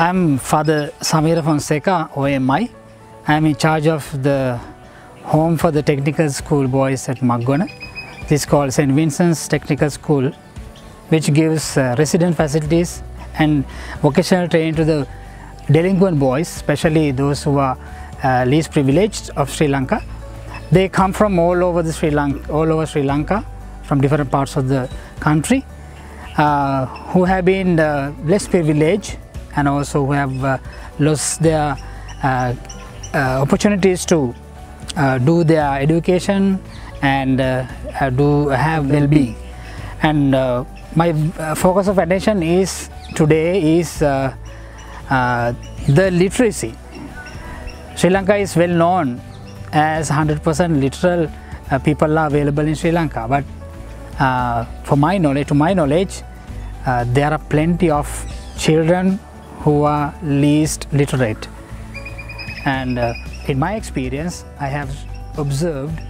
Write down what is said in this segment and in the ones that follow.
I'm Father Samira Fonseca, OMI. I'm in charge of the home for the technical school boys at Maggona. This is called St. Vincent's Technical School, which gives uh, resident facilities and vocational training to the delinquent boys, especially those who are uh, least privileged of Sri Lanka. They come from all over the Sri Lanka, all over Sri Lanka, from different parts of the country, uh, who have been less privileged and also who have uh, lost their uh, uh, opportunities to do their education and do have well-being. And my focus of attention is today is uh, uh, the literacy. Sri Lanka is well known as 100% literal uh, people are available in Sri Lanka, but for my knowledge, to my knowledge, there are plenty of children who are least literate. And uh, in my experience, I have observed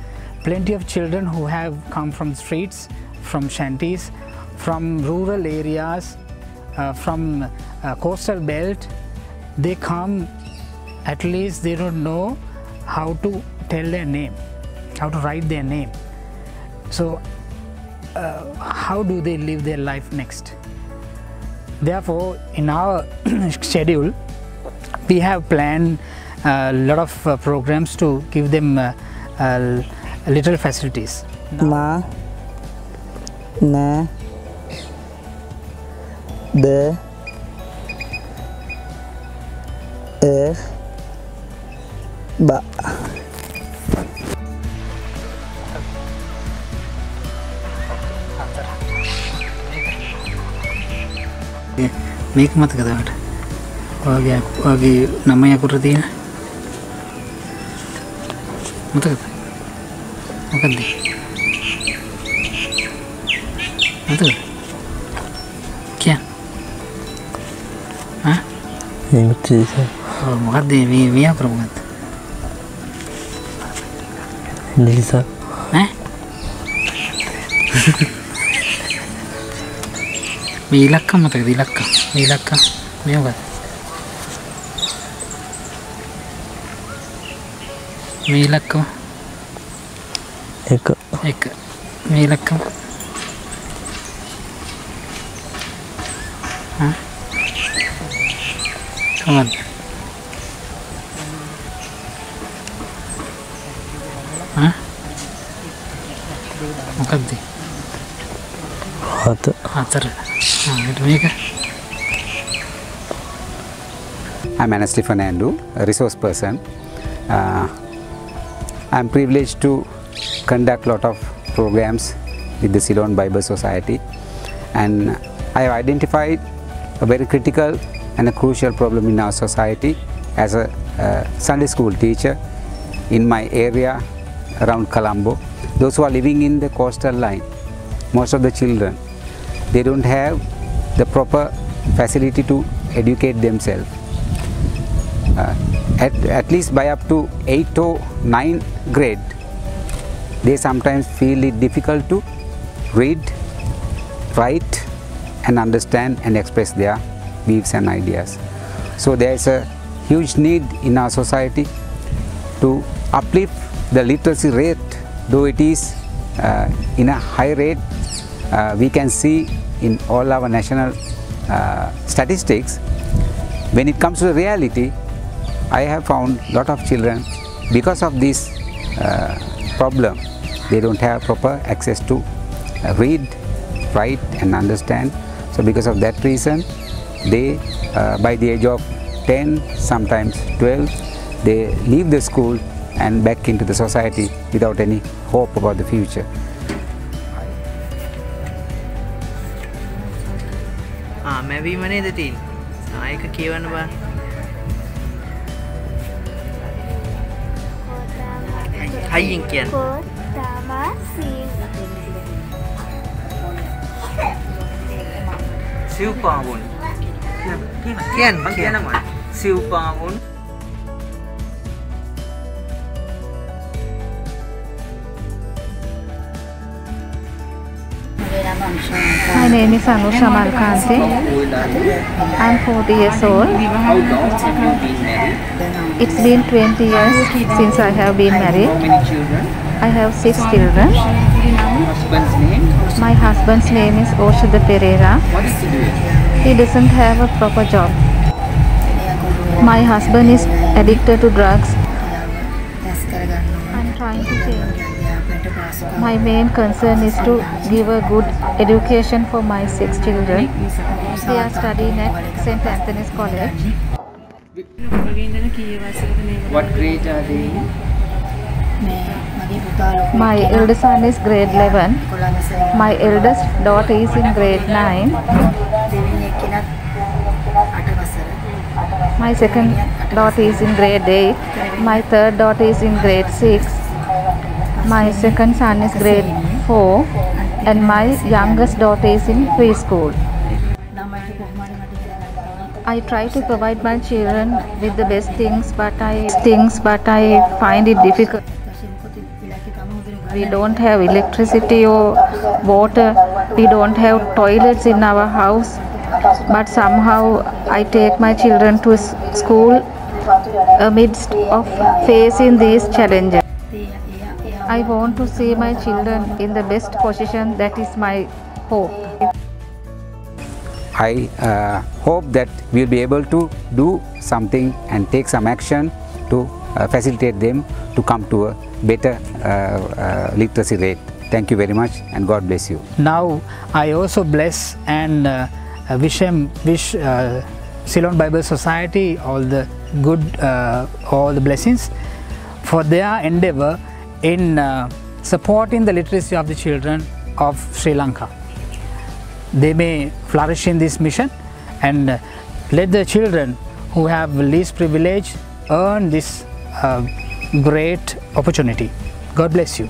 plenty of children who have come from streets, from shanties, from rural areas, uh, from uh, coastal belt. They come, at least they don't know how to tell their name, how to write their name. So, uh, how do they live their life next? Therefore, in our schedule, we have planned a lot of uh, programs to give them uh, uh, little facilities. Ma Na De Er Ba වගේ මේක මතකදවට ඔගේ ඔගේ නම යකුර තියෙන? මතකද? මොකද මතකද? කියන් මොකක්ද මේ මේ අකුර මොකක්ද නිලිසා නෑ මේ ඉලක්ක මතකද? ඉලක්ක මේ ඉලක්ක මේ මොකද මේ ඉලක්ක එක. එක මේ ඉලක්ක කොහොමද මොකක්ද හත හතර. I'm Anasty Fernando, a resource person. Uh, I'm privileged to conduct lot of programs with the Ceylon Bible Society and I have identified a very critical and a crucial problem in our society as a uh, Sunday school teacher in my area around Colombo. Those who are living in the coastal line, most of the children they don't have the proper facility to educate themselves. Uh, at, at least by up to 8 or 9 grade they sometimes feel it difficult to read write and understand and express their views and ideas. So there is a huge need in our society to uplift the literacy rate though it is uh, in a high rate uh, we can see in all our national uh, statistics when it comes to reality I have found lot of children because of this uh, problem they don't have proper access to uh, read, write and understand. So because of that reason they uh, by the age of 10 sometimes 12 they leave the school and back into the society without any hope about the future. මැවීමනේ දතින් ආයක කියවන්න බා. හයිෙන් කියන්න. සිව්පාවුන්. කියන්න. කියනවා. සිව්පාවුන්. My name is Anusha Malkanti. I'm 40 years old. It's been 20 years since I have been married. I have six children. My husband's name is Oshada Pereira. He doesn't have a proper job. My husband is addicted to drugs. My main concern is to give a good education for my six children. They are studying at St. Anthony's College. What grade are they in? My eldest son is grade 11. My eldest daughter is in grade 9. My second daughter is in grade 8. My third daughter is in grade 6. My second son is grade 4. And my youngest daughter is in preschool. I try to provide my children with the best things, but I things, but I find it difficult. We don't have electricity or water. We don't have toilets in our house. But somehow I take my children to school amidst of facing these challenges. I want to see my children in the best position. That is my hope. I uh, hope that we will be able to do something and take some action to uh, facilitate them to come to a better uh, uh, literacy rate. Thank you very much and God bless you. Now I also bless and uh, wish him, wish uh, Ceylon Bible Society all the good, uh, all the blessings for their endeavor in uh, supporting the literacy of the children of Sri Lanka. They may flourish in this mission and uh, let the children who have least privilege earn this uh, great opportunity. God bless you.